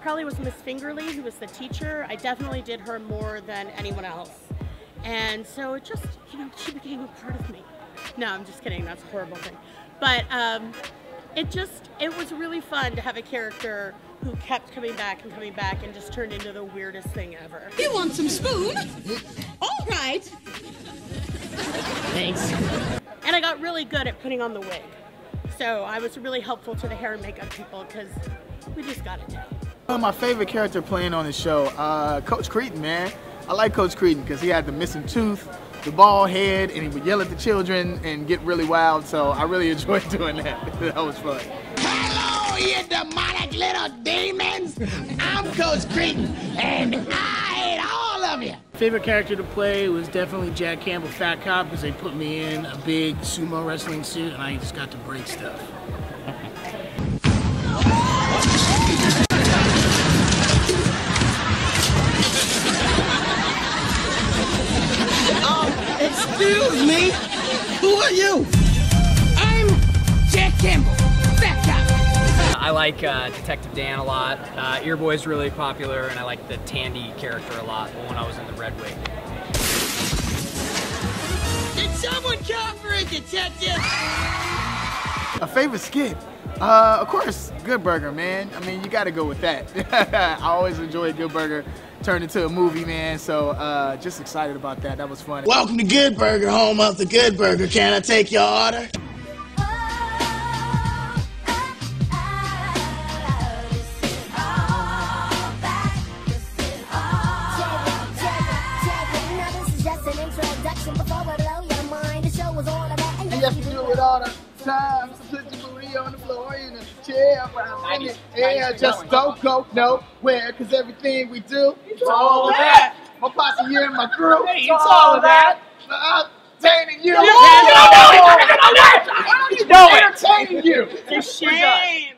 probably was Miss Fingerly, who was the teacher. I definitely did her more than anyone else. And so it just, you know, she became a part of me. No, I'm just kidding. That's a horrible thing. But um, it just, it was really fun to have a character who kept coming back and coming back and just turned into the weirdest thing ever. You want some spoon? All right. Thanks. And I got really good at putting on the wig. So I was really helpful to the hair and makeup people because we just got it down. One of my favorite character playing on the show, uh, Coach Cretin, man. I like Coach Cretin because he had the missing tooth, the bald head, and he would yell at the children and get really wild. So I really enjoyed doing that. that was fun. Hello, you demonic little demons! I'm Coach Cretin, and I hate all of you! Favorite character to play was definitely Jack Campbell Fat Cop because they put me in a big sumo wrestling suit and I just got to break stuff. Um, excuse me? Who are you? I'm Jack Campbell, Fat Cop. I like uh, Detective Dan a lot. Uh, Earboy's really popular, and I like the Tandy character a lot when I was in the Red Wing. Did someone call for a detective? A favorite skit? Uh, of course, Good Burger, man. I mean, you got to go with that. I always enjoyed Good Burger. Turned into a movie, man. So uh, just excited about that. That was fun. Welcome to Good Burger, home of the Good Burger. Can I take your order? And you have to do it all the time. So put your booty on the floor in a chair. While in the air. Just don't go nowhere. Cause everything we do, it's all of that. My posse here and my crew. It's all of that. I'm entertaining you. You I'm entertaining you. It's a shame.